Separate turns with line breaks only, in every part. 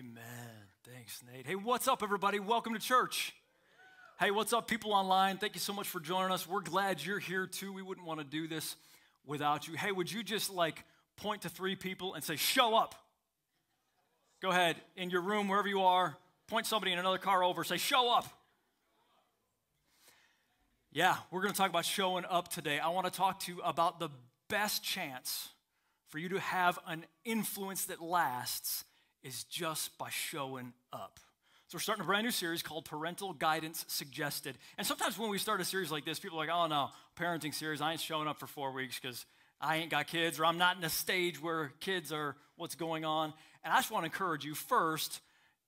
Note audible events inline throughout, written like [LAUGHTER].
Amen. Thanks, Nate. Hey, what's up, everybody? Welcome to church. Hey, what's up, people online? Thank you so much for joining us. We're glad you're here too. We wouldn't want to do this without you. Hey, would you just like point to three people and say, Show up? Go ahead, in your room, wherever you are, point somebody in another car over, say, Show up. Yeah, we're going to talk about showing up today. I want to talk to you about the best chance for you to have an influence that lasts is just by showing up. So we're starting a brand new series called Parental Guidance Suggested. And sometimes when we start a series like this, people are like, oh no, parenting series, I ain't showing up for four weeks because I ain't got kids or I'm not in a stage where kids are what's going on. And I just want to encourage you first,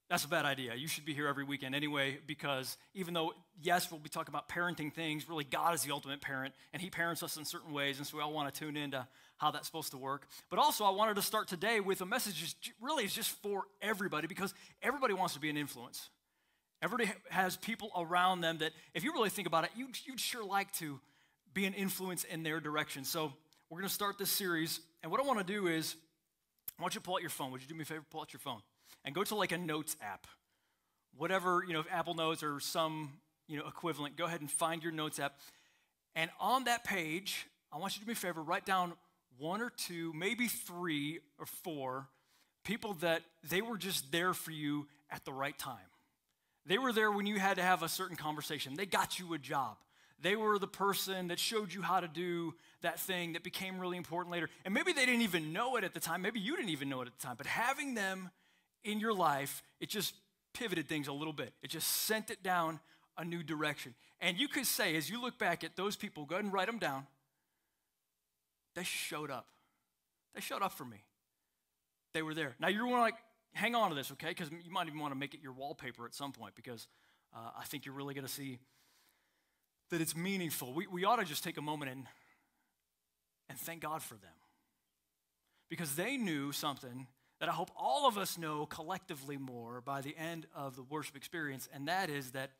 that's a bad idea. You should be here every weekend anyway, because even though, yes, we'll be talking about parenting things, really God is the ultimate parent, and He parents us in certain ways, and so we all want to tune into how that's supposed to work. But also, I wanted to start today with a message that really is just for everybody because everybody wants to be an influence. Everybody has people around them that, if you really think about it, you'd, you'd sure like to be an influence in their direction. So, we're going to start this series. And what I want to do is, I want you to pull out your phone. Would you do me a favor? Pull out your phone and go to like a notes app. Whatever, you know, if Apple Notes or some, you know, equivalent, go ahead and find your notes app. And on that page, I want you to do me a favor, write down one or two, maybe three or four people that they were just there for you at the right time. They were there when you had to have a certain conversation. They got you a job. They were the person that showed you how to do that thing that became really important later. And maybe they didn't even know it at the time. Maybe you didn't even know it at the time. But having them in your life, it just pivoted things a little bit. It just sent it down a new direction. And you could say, as you look back at those people, go ahead and write them down. They showed up. They showed up for me. They were there. Now you want to like hang on to this, okay? Because you might even want to make it your wallpaper at some point because uh, I think you're really going to see that it's meaningful. We, we ought to just take a moment and, and thank God for them because they knew something that I hope all of us know collectively more by the end of the worship experience, and that is that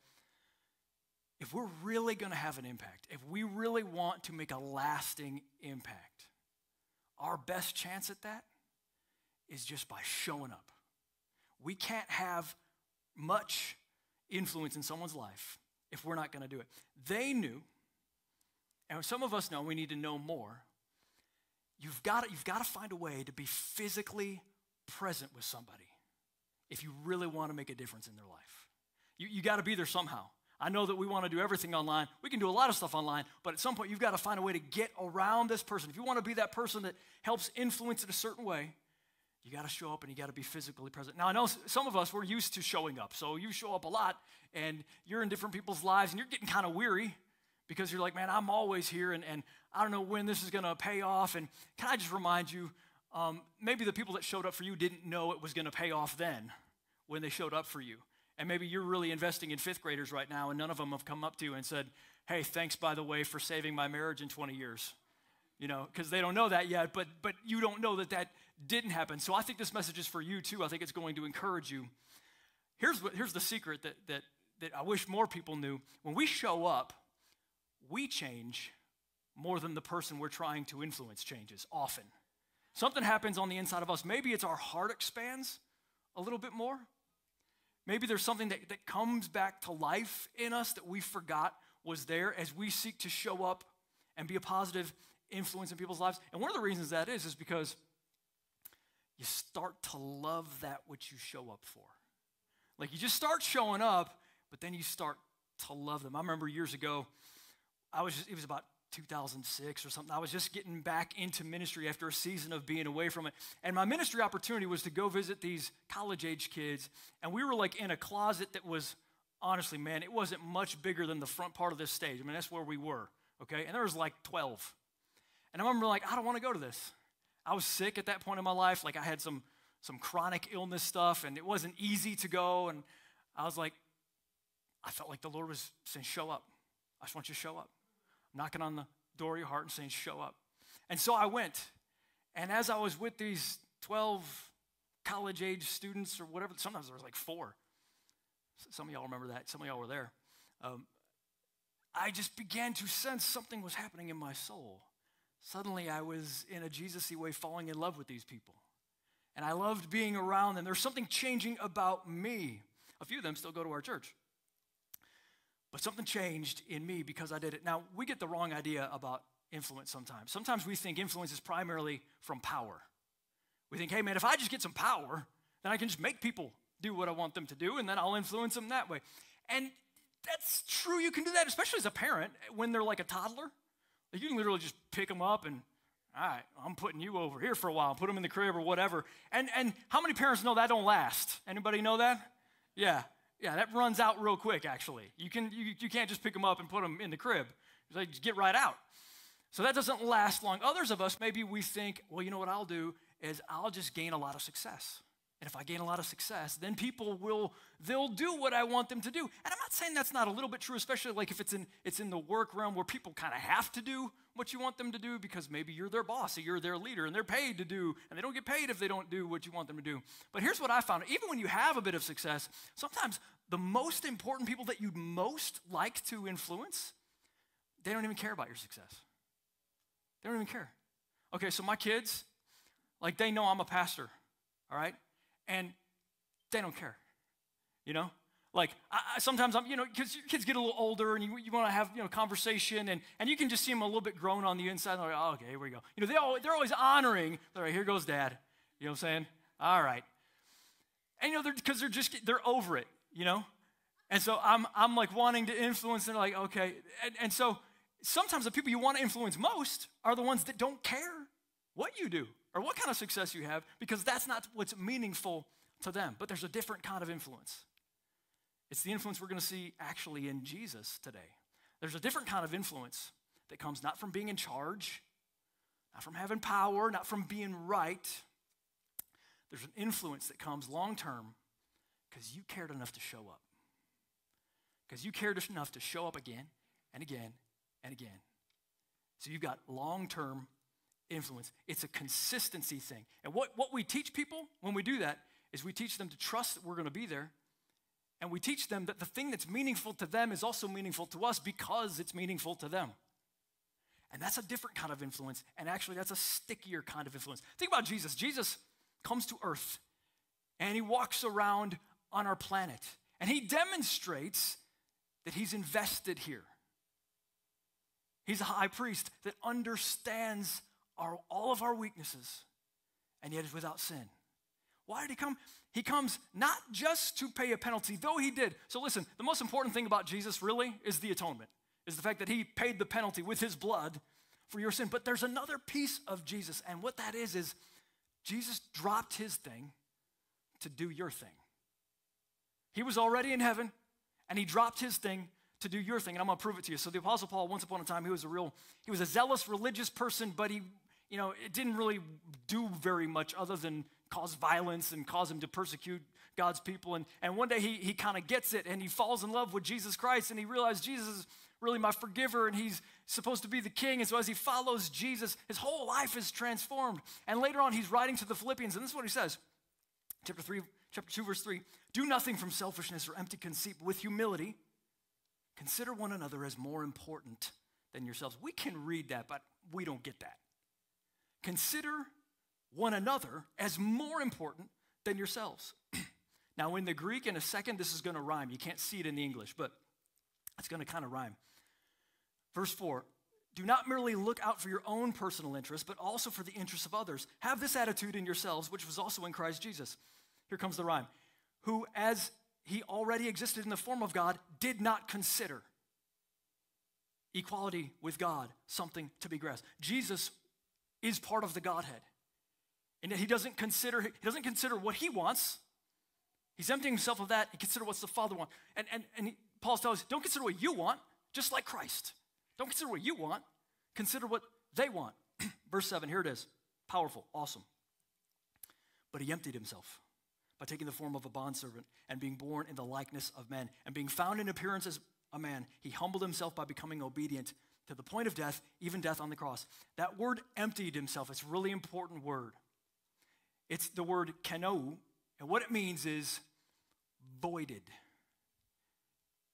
if we're really going to have an impact, if we really want to make a lasting impact, our best chance at that is just by showing up. We can't have much influence in someone's life if we're not going to do it. They knew, and some of us know we need to know more. You've got, to, you've to find a way to be physically present with somebody if you really want to make a difference in their life. You, you got to be there somehow. I know that we want to do everything online. We can do a lot of stuff online, but at some point, you've got to find a way to get around this person. If you want to be that person that helps influence it a certain way, you got to show up and you got to be physically present. Now, I know some of us, we're used to showing up. So you show up a lot and you're in different people's lives and you're getting kind of weary because you're like, man, I'm always here and, and I don't know when this is going to pay off. And can I just remind you, um, maybe the people that showed up for you didn't know it was going to pay off then when they showed up for you. And maybe you're really investing in fifth graders right now, and none of them have come up to you and said, Hey, thanks, by the way, for saving my marriage in 20 years. You know, because they don't know that yet, but, but you don't know that that didn't happen. So I think this message is for you too. I think it's going to encourage you. Here's, what, here's the secret that, that, that I wish more people knew. When we show up, we change more than the person we're trying to influence changes often. Something happens on the inside of us. Maybe it's our heart expands a little bit more. Maybe there's something that, that comes back to life in us that we forgot was there as we seek to show up and be a positive influence in people's lives. And one of the reasons that is, is because you start to love that which you show up for. Like you just start showing up, but then you start to love them. I remember years ago, I was just, it was about 2006 or something. I was just getting back into ministry after a season of being away from it. And my ministry opportunity was to go visit these college age kids. And we were like in a closet that was, honestly, man, it wasn't much bigger than the front part of this stage. I mean, that's where we were, okay? And there was like 12. And I remember like, I don't want to go to this. I was sick at that point in my life. Like I had some, some chronic illness stuff and it wasn't easy to go. And I was like, I felt like the Lord was saying, show up. I just want you to show up knocking on the door of your heart and saying, Show up. And so I went. And as I was with these 12 college age students or whatever, sometimes there was like four. Some of y'all remember that. Some of y'all were there. Um, I just began to sense something was happening in my soul. Suddenly, I was in a Jesus y way falling in love with these people. and I loved being around them. There's something changing about me. A few of them still go to our church. But something changed in me because I did it. Now, we get the wrong idea about influence sometimes. Sometimes we think influence is primarily from power. We think, hey, man, if I just get some power, then I can just make people do what I want them to do, and then I'll influence them that way. And that's true. You can do that, especially as a parent when they're like a toddler. Like you can literally just pick them up and, all right, I'm putting you over here for a while, put them in the crib or whatever. And and how many parents know that don't last? Anybody know that? Yeah, yeah, that runs out real quick. Actually, you can you, you can't just pick them up and put them in the crib. Like just get right out. So that doesn't last long. Others of us, maybe we think, well, you know what I'll do is I'll just gain a lot of success. And if I gain a lot of success, then people will they'll do what I want them to do. And I'm not saying that's not a little bit true, especially like if it's in it's in the work realm where people kind of have to do what you want them to do because maybe you're their boss or you're their leader and they're paid to do and they don't get paid if they don't do what you want them to do. But here's what I found, even when you have a bit of success, sometimes the most important people that you'd most like to influence, they don't even care about your success. They don't even care. Okay, so my kids, like they know I'm a pastor, all right? And they don't care, you know? Like I, sometimes I'm, you know, because your kids get a little older and you, you want to have, you know, conversation and, and you can just see them a little bit grown on the inside. They're like, oh, okay, here we go. You know, they all, they're always honoring, all right, here goes dad. You know what I'm saying? All right. And you know, because they're, they're just, they're over it, you know? And so I'm, I'm like wanting to influence and they're like, okay. And, and so sometimes the people you want to influence most are the ones that don't care what you do or what kind of success you have because that's not what's meaningful to them. But there's a different kind of influence. It's the influence we're going to see actually in Jesus today. There's a different kind of influence that comes not from being in charge, not from having power, not from being right. There's an influence that comes long term because you cared enough to show up. Because you cared enough to show up again and again and again. So you've got long term influence. It's a consistency thing. And what, what we teach people when we do that is we teach them to trust that we're going to be there. And we teach them that the thing that's meaningful to them is also meaningful to us because it's meaningful to them. And that's a different kind of influence. And actually, that's a stickier kind of influence. Think about Jesus. Jesus comes to earth and he walks around on our planet and he demonstrates that he's invested here. He's a high priest that understands our, all of our weaknesses and yet is without sin. Why did he come? He comes not just to pay a penalty, though he did. So listen, the most important thing about Jesus really is the atonement, is the fact that he paid the penalty with his blood for your sin. But there's another piece of Jesus, and what that is is Jesus dropped his thing to do your thing. He was already in heaven, and he dropped his thing to do your thing, and I'm gonna prove it to you. So the Apostle Paul, once upon a time, he was a real, he was a zealous religious person, but he, you know, it didn't really do very much other than cause violence and cause him to persecute God's people. And, and one day he, he kind of gets it and he falls in love with Jesus Christ and he realizes Jesus is really my forgiver and he's supposed to be the king. And so as he follows Jesus, his whole life is transformed. And later on, he's writing to the Philippians, and this is what he says. Chapter 3, chapter 2, verse 3. Do nothing from selfishness or empty conceit, but with humility Consider one another as more important than yourselves. We can read that, but we don't get that. Consider one another as more important than yourselves. [CLEARS THROAT] now, in the Greek, in a second, this is going to rhyme. You can't see it in the English, but it's going to kind of rhyme. Verse 4 Do not merely look out for your own personal interests, but also for the interests of others. Have this attitude in yourselves, which was also in Christ Jesus. Here comes the rhyme. Who, as he already existed in the form of God, did not consider equality with God something to be grasped. Jesus is part of the Godhead. And he doesn't consider he doesn't consider what he wants. He's emptying himself of that and consider what's the Father want. And, and, and he, Paul tells us, don't consider what you want, just like Christ. Don't consider what you want, consider what they want. [CLEARS THROAT] Verse 7, here it is. Powerful, awesome. But he emptied himself by taking the form of a bondservant and being born in the likeness of men. And being found in appearance as a man, he humbled himself by becoming obedient to the point of death, even death on the cross. That word emptied himself, it's a really important word. It's the word kanou, and what it means is voided.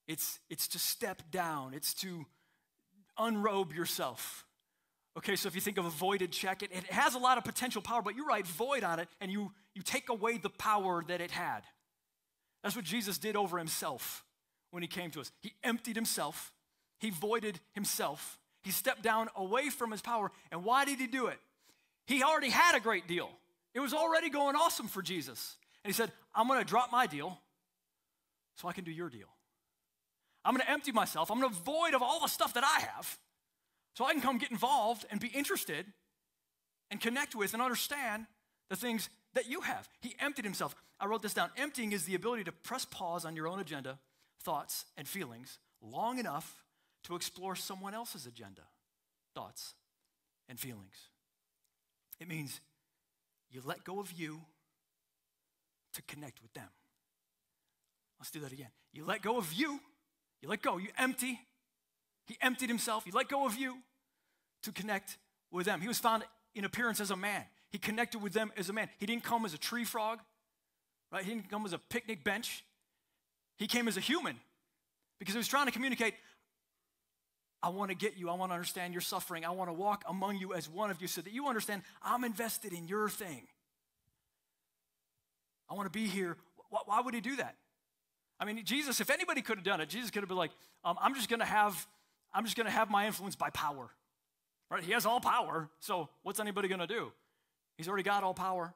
It's, it's to step down, it's to unrobe yourself. Okay, so if you think of a voided check, it, it has a lot of potential power, but you write void on it and you you take away the power that it had. That's what Jesus did over himself when he came to us. He emptied himself, he voided himself, he stepped down away from his power. And why did he do it? He already had a great deal. It was already going awesome for Jesus. And he said, I'm going to drop my deal so I can do your deal. I'm going to empty myself. I'm going to void of all the stuff that I have so I can come get involved and be interested and connect with and understand the things that you have. He emptied himself. I wrote this down. Emptying is the ability to press pause on your own agenda, thoughts, and feelings long enough to explore someone else's agenda, thoughts, and feelings. It means you let go of you to connect with them. Let's do that again. You let go of you, you let go, you empty. He emptied himself, you let go of you to connect with them. He was found in appearance as a man. He connected with them as a man. He didn't come as a tree frog, right? He didn't come as a picnic bench. He came as a human because he was trying to communicate I want to get you. I want to understand your suffering. I want to walk among you as one of you so that you understand I'm invested in your thing. I want to be here. Why would he do that? I mean, Jesus, if anybody could have done it, Jesus could have been like, um, I'm just going to have, I'm just going to have my influence by power. Right? He has all power. So what's anybody going to do? He's already got all power.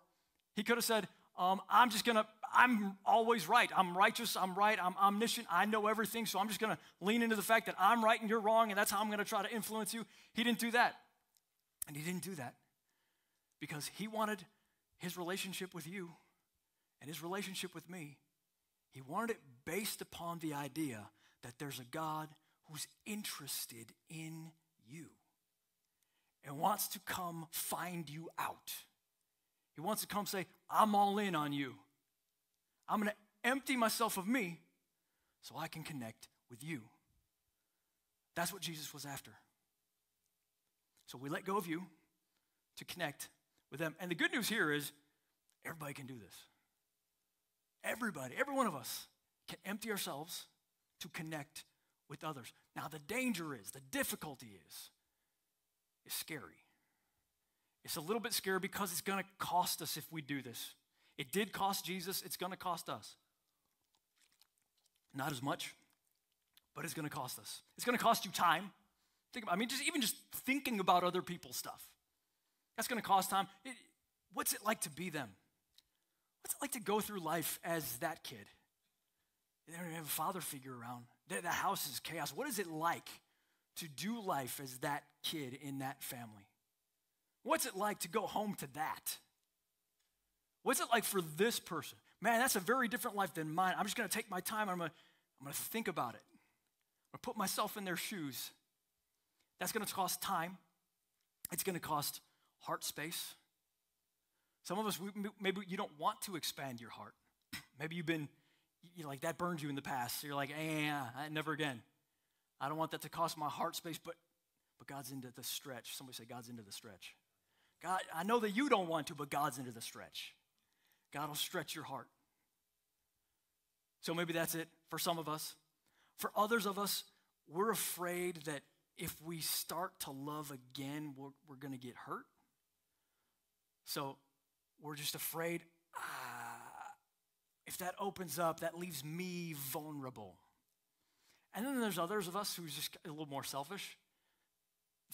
He could have said, um, I'm just going to, I'm always right. I'm righteous. I'm right. I'm omniscient. I know everything. So I'm just going to lean into the fact that I'm right and you're wrong, and that's how I'm going to try to influence you. He didn't do that. And he didn't do that because he wanted his relationship with you and his relationship with me. He wanted it based upon the idea that there's a God who's interested in you and wants to come find you out. He wants to come say, I'm all in on you. I'm going to empty myself of me so I can connect with you. That's what Jesus was after. So we let go of you to connect with them. And the good news here is everybody can do this. Everybody, every one of us can empty ourselves to connect with others. Now, the danger is, the difficulty is, is scary. It's a little bit scary because it's going to cost us if we do this. It did cost Jesus, it's going to cost us. Not as much, but it's going to cost us. It's going to cost you time. Think about, I mean, just even just thinking about other people's stuff. That's going to cost time. It, what's it like to be them? What's it like to go through life as that kid? They don't have a father figure around. The, the house is chaos. What is it like to do life as that kid in that family? What's it like to go home to that? What's it like for this person? Man, that's a very different life than mine. I'm just going to take my time. I'm going to, I'm going to think about it. I'm going to put myself in their shoes. That's going to cost time. It's going to cost heart space. Some of us, we, maybe you don't want to expand your heart. [CLEARS THROAT] maybe you've been, you like, that burned you in the past. So you're like, eh, never again. I don't want that to cost my heart space, but, but God's into the stretch. Somebody say, God's into the stretch. God, I know that you don't want to, but God's into the stretch. God will stretch your heart. So maybe that's it for some of us. For others of us, we're afraid that if we start to love again, we're, we're going to get hurt. So we're just afraid ah, if that opens up, that leaves me vulnerable. And then there's others of us who's just a little more selfish.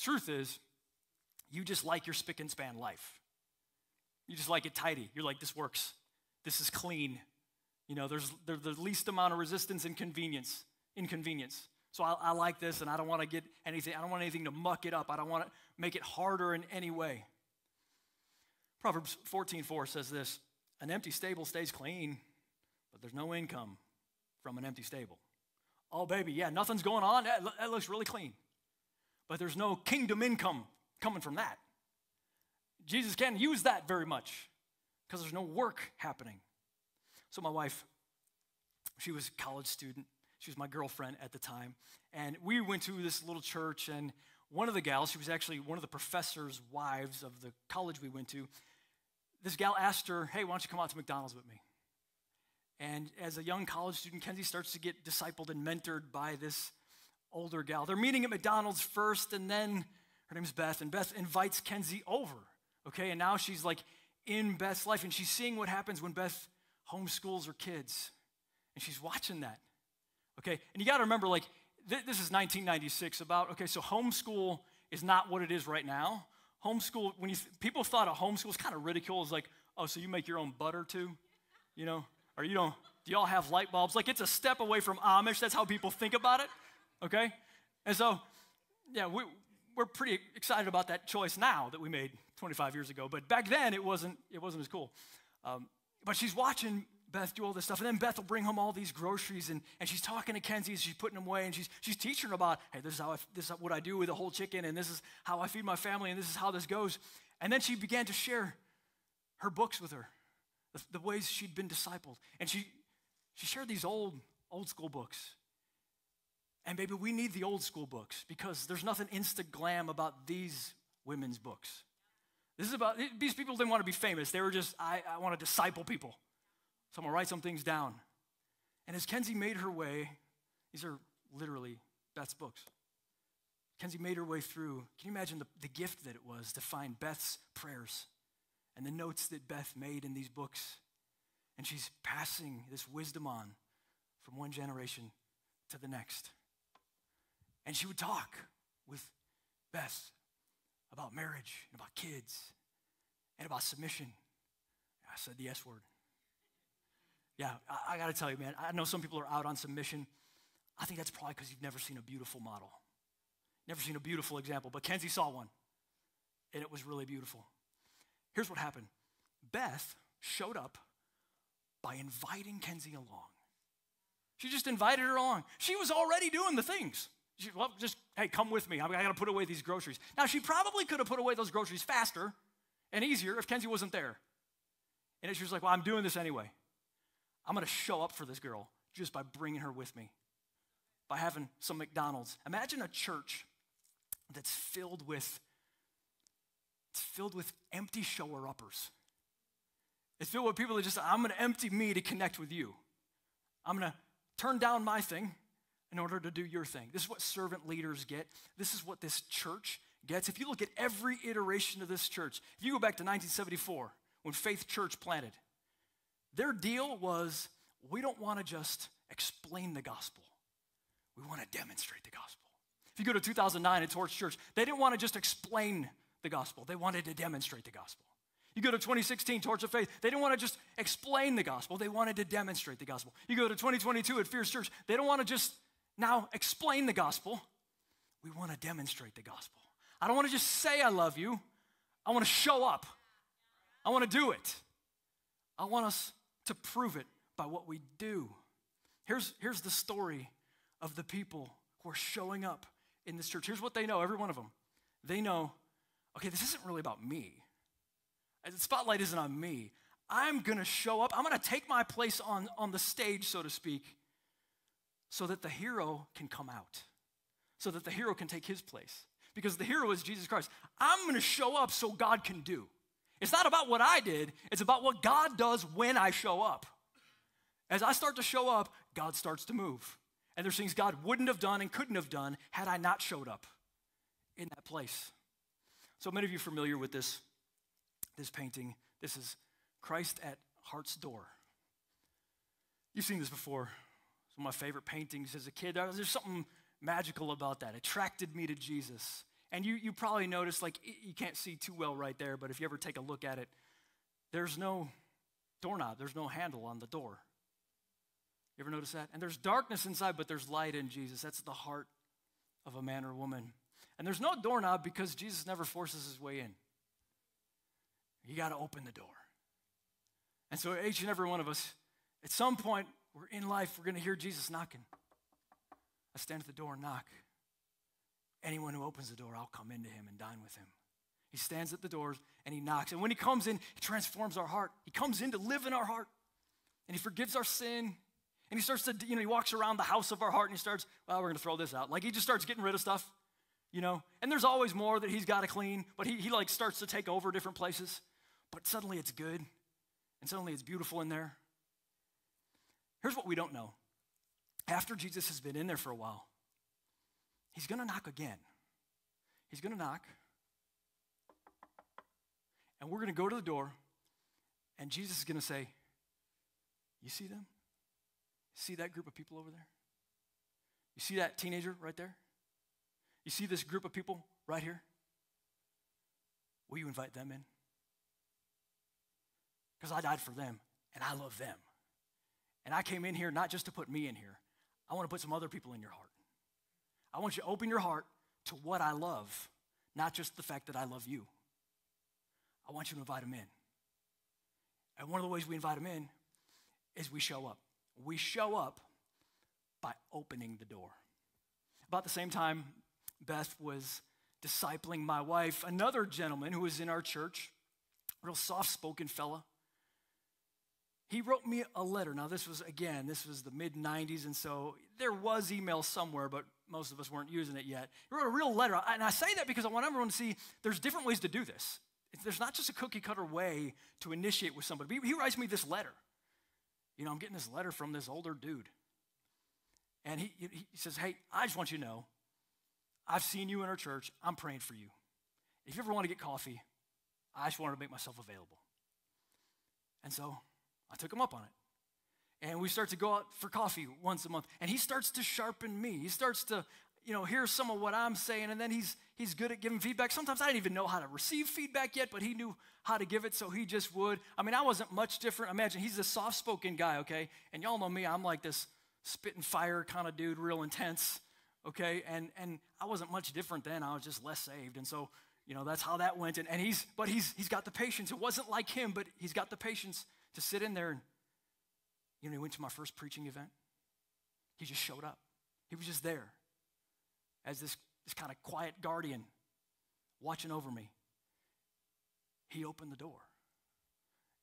Truth is, you just like your spick and span life. You just like it tidy. You're like, this works. This is clean. You know, there's, there's the least amount of resistance and convenience, inconvenience. So I, I like this, and I don't want to get anything. I don't want anything to muck it up. I don't want to make it harder in any way. Proverbs 14:4 says this: An empty stable stays clean, but there's no income from an empty stable. Oh, baby, yeah, nothing's going on. That, that looks really clean, but there's no kingdom income coming from that. Jesus can't use that very much because there's no work happening. So my wife, she was a college student. She was my girlfriend at the time. And we went to this little church, and one of the gals, she was actually one of the professor's wives of the college we went to, this gal asked her, Hey, why don't you come out to McDonald's with me? And as a young college student, Kenzie starts to get discipled and mentored by this older gal. They're meeting at McDonald's first, and then her name's Beth, and Beth invites Kenzie over, okay? And now she's like in Beth's life, and she's seeing what happens when Beth homeschools her kids. And she's watching that. Okay, and you got to remember, like, th- this is 1996. About okay, so homeschool is not what it is right now. Homeschool, when you th- people thought of homeschool is kind of ridiculed. It's like, oh, so you make your own butter too, you know, or you don't? Do y'all have light bulbs? Like, it's a step away from Amish. That's how people think about it. Okay, and so, yeah, we we're pretty excited about that choice now that we made 25 years ago. But back then, it wasn't it wasn't as cool. Um, but she's watching Beth do all this stuff. And then Beth will bring home all these groceries and, and she's talking to Kenzie as she's putting them away and she's, she's teaching her about, hey, this is, how I, this is what I do with a whole chicken and this is how I feed my family and this is how this goes. And then she began to share her books with her, the, the ways she'd been discipled. And she, she shared these old, old school books. And baby, we need the old school books because there's nothing insta glam about these women's books. This is about, these people didn't want to be famous. They were just, I, I want to disciple people. So I'm gonna write some things down. And as Kenzie made her way, these are literally Beth's books. Kenzie made her way through. Can you imagine the, the gift that it was to find Beth's prayers and the notes that Beth made in these books? And she's passing this wisdom on from one generation to the next. And she would talk with Beth about marriage and about kids and about submission. I said the S word. Yeah, I, I got to tell you, man, I know some people are out on submission. I think that's probably because you've never seen a beautiful model, never seen a beautiful example. But Kenzie saw one, and it was really beautiful. Here's what happened Beth showed up by inviting Kenzie along. She just invited her along. She was already doing the things. She, well, just, hey, come with me. I, I got to put away these groceries. Now, she probably could have put away those groceries faster and easier if Kenzie wasn't there. And she was like, well, I'm doing this anyway. I'm going to show up for this girl just by bringing her with me, by having some McDonald's. Imagine a church that's filled with it's filled with empty shower uppers. It's filled with people that just, I'm going to empty me to connect with you. I'm going to turn down my thing in order to do your thing. This is what servant leaders get. This is what this church gets. If you look at every iteration of this church, if you go back to 1974, when Faith Church planted, their deal was we don't want to just explain the gospel, we want to demonstrate the gospel. If you go to 2009 at Torch Church, they didn't want to just explain the gospel, they wanted to demonstrate the gospel. You go to 2016 Torch of Faith, they didn't want to just explain the gospel, they wanted to demonstrate the gospel. You go to 2022 at Fierce Church, they don't want to just now explain the gospel, we want to demonstrate the gospel. I don't want to just say I love you, I want to show up. I want to do it. I want us to prove it by what we do. Here's, here's the story of the people who are showing up in this church. Here's what they know, every one of them. They know, okay, this isn't really about me. The spotlight isn't on me. I'm gonna show up, I'm gonna take my place on, on the stage, so to speak, so that the hero can come out, so that the hero can take his place. Because the hero is Jesus Christ. I'm gonna show up so God can do. It's not about what I did, it's about what God does when I show up. As I start to show up, God starts to move. And there's things God wouldn't have done and couldn't have done had I not showed up in that place. So many of you familiar with this, this painting. This is Christ at Heart's Door. You've seen this before. Of my favorite paintings as a kid. Uh, there's something magical about that. Attracted me to Jesus. And you, you probably noticed, like, you can't see too well right there, but if you ever take a look at it, there's no doorknob, there's no handle on the door. You ever notice that? And there's darkness inside, but there's light in Jesus. That's the heart of a man or woman. And there's no doorknob because Jesus never forces his way in. You got to open the door. And so, each and every one of us, at some point, we're in life, we're going to hear Jesus knocking. I stand at the door and knock. Anyone who opens the door, I'll come into him and dine with him. He stands at the doors and he knocks. And when he comes in, he transforms our heart. He comes in to live in our heart. And he forgives our sin. And he starts to, you know, he walks around the house of our heart and he starts, well, we're going to throw this out. Like he just starts getting rid of stuff, you know. And there's always more that he's got to clean, but he, he like starts to take over different places. But suddenly it's good. And suddenly it's beautiful in there. Here's what we don't know. After Jesus has been in there for a while, He's going to knock again. He's going to knock. And we're going to go to the door And Jesus is going to say, You see them? See that group of people over there? You see that teenager right there? You see this group of people right here? Will you invite them in? Because I died for them and I love them. And I came in here not just to put me in here, I want to put some other people in your heart. I want you to open your heart to what I love, not just the fact that I love you. I want you to invite them in. And one of the ways we invite them in is we show up. We show up by opening the door. About the same time, Beth was discipling my wife, another gentleman who was in our church, real soft spoken fella. He wrote me a letter. Now, this was, again, this was the mid 90s, and so there was email somewhere, but most of us weren't using it yet. He wrote a real letter. And I say that because I want everyone to see there's different ways to do this. There's not just a cookie cutter way to initiate with somebody. He writes me this letter. You know, I'm getting this letter from this older dude. And he, he says, Hey, I just want you to know, I've seen you in our church. I'm praying for you. If you ever want to get coffee, I just wanted to make myself available. And so I took him up on it. And we start to go out for coffee once a month. And he starts to sharpen me. He starts to, you know, hear some of what I'm saying. And then he's he's good at giving feedback. Sometimes I didn't even know how to receive feedback yet, but he knew how to give it, so he just would. I mean, I wasn't much different. Imagine he's a soft-spoken guy, okay? And y'all know me, I'm like this spitting fire kind of dude, real intense, okay? And and I wasn't much different then. I was just less saved. And so, you know, that's how that went. And, and he's but he's he's got the patience. It wasn't like him, but he's got the patience to sit in there and, you know, he went to my first preaching event. He just showed up. He was just there as this, this kind of quiet guardian watching over me. He opened the door.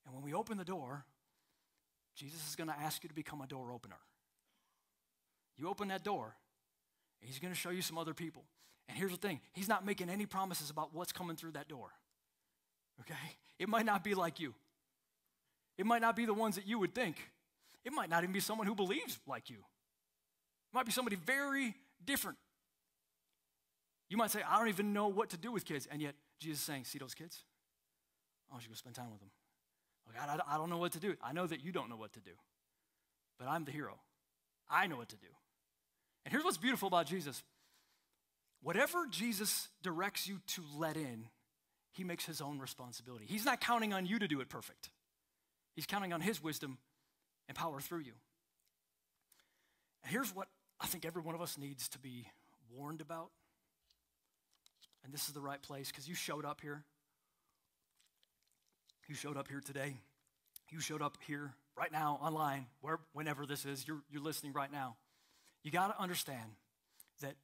And when we open the door, Jesus is going to ask you to become a door opener. You open that door, and he's going to show you some other people. And here's the thing He's not making any promises about what's coming through that door. Okay? It might not be like you. It might not be the ones that you would think. It might not even be someone who believes like you. It might be somebody very different. You might say, I don't even know what to do with kids. And yet, Jesus is saying, See those kids? I want you to go spend time with them. Oh, God, I don't know what to do. I know that you don't know what to do, but I'm the hero. I know what to do. And here's what's beautiful about Jesus whatever Jesus directs you to let in, he makes his own responsibility. He's not counting on you to do it perfect. He's counting on His wisdom and power through you. And here's what I think every one of us needs to be warned about. And this is the right place because you showed up here. You showed up here today. You showed up here right now online, where, whenever this is, you're, you're listening right now. You got to understand that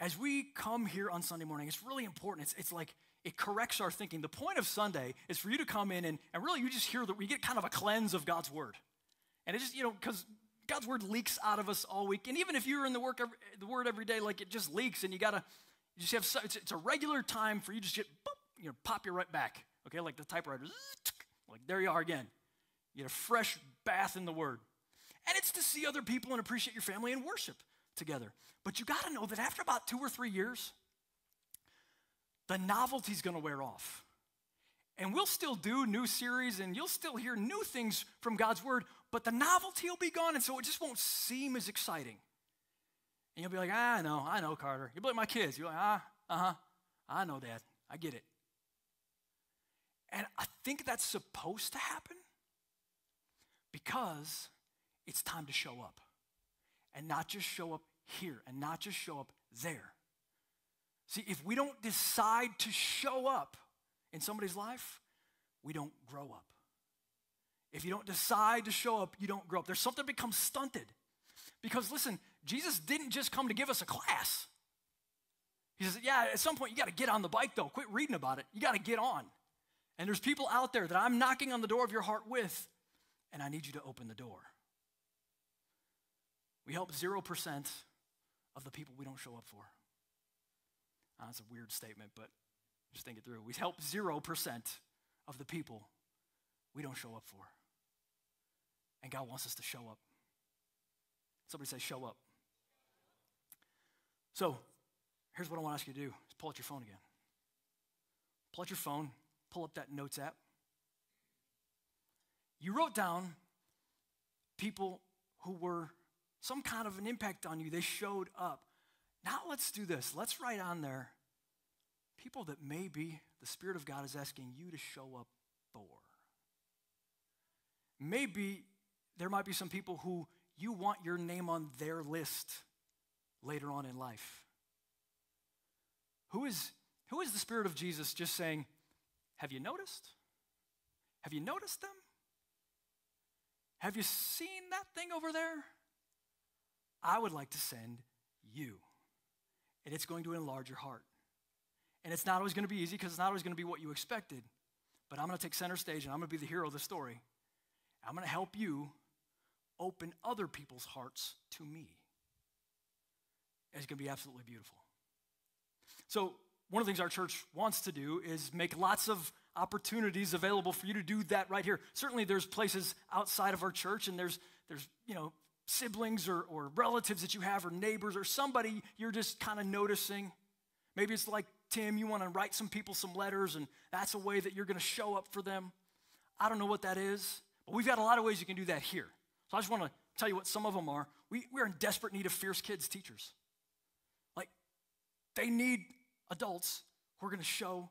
as we come here on Sunday morning, it's really important. It's, it's like it corrects our thinking. The point of Sunday is for you to come in and, and really you just hear that we get kind of a cleanse of God's word. And it just, you know, because God's word leaks out of us all week. And even if you're in the work every, the word every day, like it just leaks and you gotta you just have it's, it's a regular time for you to just get boop, you know, pop you right back. Okay, like the typewriter. Like there you are again. You get a fresh bath in the word. And it's to see other people and appreciate your family and worship together. But you gotta know that after about two or three years, the novelty's gonna wear off. And we'll still do new series and you'll still hear new things from God's word, but the novelty will be gone, and so it just won't seem as exciting. And you'll be like, ah, I know, I know, Carter. You'll be like my kids. You're like, ah, uh huh, I know, Dad. I get it. And I think that's supposed to happen because it's time to show up. And not just show up here and not just show up there. See, if we don't decide to show up in somebody's life, we don't grow up. If you don't decide to show up, you don't grow up. There's something that becomes stunted. Because listen, Jesus didn't just come to give us a class. He says, Yeah, at some point you got to get on the bike though. Quit reading about it. You got to get on. And there's people out there that I'm knocking on the door of your heart with, and I need you to open the door. We help 0% of the people we don't show up for. Uh, that's a weird statement, but just think it through. We help 0% of the people we don't show up for. And God wants us to show up. Somebody say, show up. So, here's what I want to ask you to do is pull out your phone again. Pull out your phone, pull up that notes app. you wrote down people who were some kind of an impact on you. They showed up. Now let's do this. Let's write on there people that maybe the Spirit of God is asking you to show up for. Maybe there might be some people who you want your name on their list later on in life. Who is, who is the Spirit of Jesus just saying, Have you noticed? Have you noticed them? Have you seen that thing over there? I would like to send you. And it's going to enlarge your heart. And it's not always going to be easy because it's not always going to be what you expected. But I'm going to take center stage and I'm going to be the hero of the story. I'm going to help you open other people's hearts to me. It's going to be absolutely beautiful. So, one of the things our church wants to do is make lots of opportunities available for you to do that right here. Certainly, there's places outside of our church, and there's, there's you know, siblings or, or relatives that you have, or neighbors, or somebody you're just kind of noticing. Maybe it's like Tim, you want to write some people some letters, and that's a way that you're going to show up for them. I don't know what that is, but we've got a lot of ways you can do that here. So I just want to tell you what some of them are. We, we're in desperate need of fierce kids teachers. Like, they need adults who are going to show.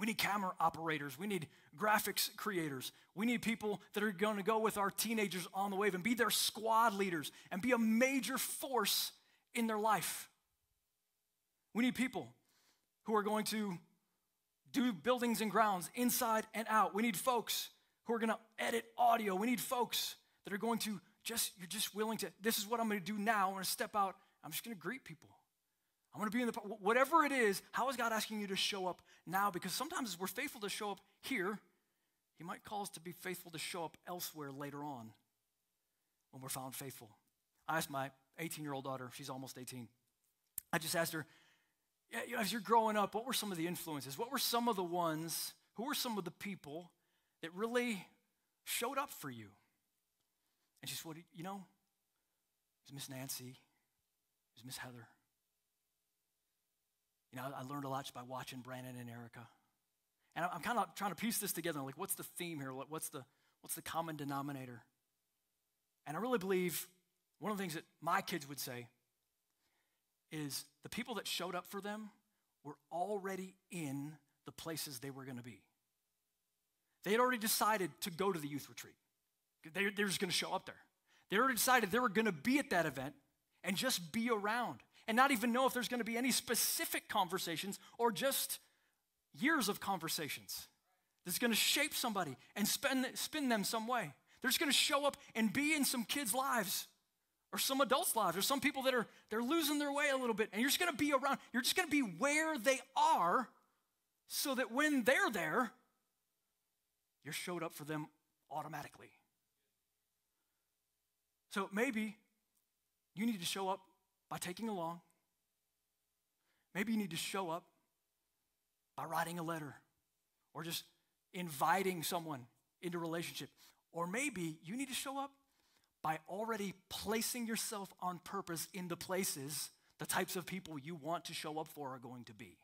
We need camera operators. We need graphics creators. We need people that are going to go with our teenagers on the wave and be their squad leaders and be a major force in their life. We need people who are going to do buildings and grounds inside and out. We need folks who are going to edit audio. We need folks that are going to just, you're just willing to, this is what I'm going to do now. I'm going to step out. I'm just going to greet people. I'm going to be in the, whatever it is, how is God asking you to show up now? Because sometimes we're faithful to show up here. He might call us to be faithful to show up elsewhere later on when we're found faithful. I asked my 18 year old daughter, she's almost 18. I just asked her, yeah, you know, as you're growing up, what were some of the influences? What were some of the ones, who were some of the people that really showed up for you? And she said, well, you know, it was Miss Nancy, it was Miss Heather. You know, I learned a lot just by watching Brandon and Erica. And I'm kind of trying to piece this together. Like, what's the theme here? What's the, what's the common denominator? And I really believe one of the things that my kids would say is the people that showed up for them were already in the places they were going to be. They had already decided to go to the youth retreat. They, they're just going to show up there. They already decided they were going to be at that event and just be around and not even know if there's going to be any specific conversations or just years of conversations. That's going to shape somebody and spin, spin them some way. They're just going to show up and be in some kids' lives or some adults' lives or some people that are they're losing their way a little bit. And you're just going to be around you're just going to be where they are so that when they're there you're showed up for them automatically. So maybe you need to show up by taking along maybe you need to show up by writing a letter or just inviting someone into relationship or maybe you need to show up by already placing yourself on purpose in the places the types of people you want to show up for are going to be.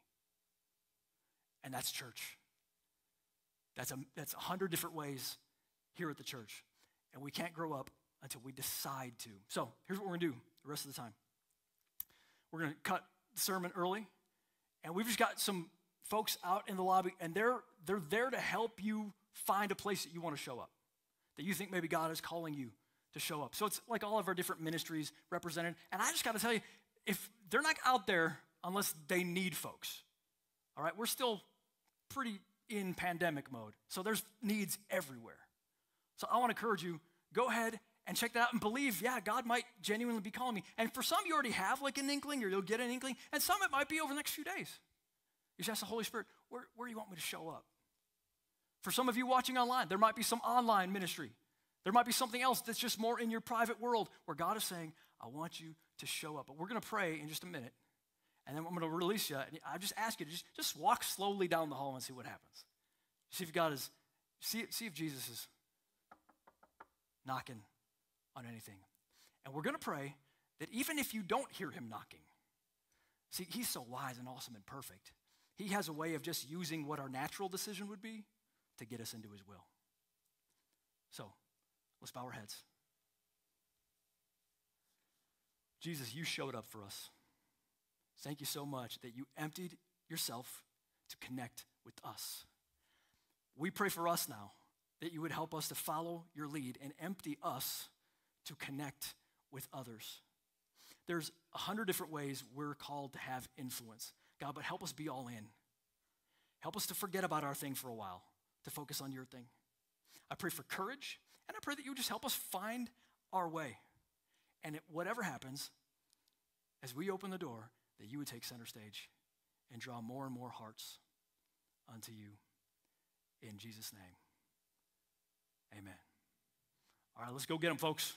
And that's church. That's a, that's a hundred different ways here at the church. And we can't grow up until we decide to. So here's what we're gonna do the rest of the time. We're gonna cut the sermon early, and we've just got some folks out in the lobby, and they're they're there to help you find a place that you want to show up, that you think maybe God is calling you to show up. So it's like all of our different ministries represented. And I just got to tell you, if they're not out there unless they need folks, all right, we're still pretty in pandemic mode. So there's needs everywhere. So I want to encourage you go ahead and check that out and believe, yeah, God might genuinely be calling me. And for some, you already have like an inkling or you'll get an inkling. And some, it might be over the next few days. You just ask the Holy Spirit, where, where do you want me to show up? For some of you watching online, there might be some online ministry there might be something else that's just more in your private world where God is saying, I want you to show up. But we're going to pray in just a minute, and then I'm going to release you. And I just ask you to just, just walk slowly down the hall and see what happens. See if God is, see, see if Jesus is knocking on anything. And we're going to pray that even if you don't hear him knocking, see, he's so wise and awesome and perfect. He has a way of just using what our natural decision would be to get us into his will. So let's bow our heads. Jesus, you showed up for us. Thank you so much that you emptied yourself to connect with us. We pray for us now that you would help us to follow your lead and empty us to connect with others. There's a hundred different ways we're called to have influence. God, but help us be all in. Help us to forget about our thing for a while, to focus on your thing. I pray for courage, and I pray that you would just help us find our way. And whatever happens, as we open the door, that you would take center stage and draw more and more hearts unto you. In Jesus' name, amen. All right, let's go get them, folks.